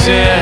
said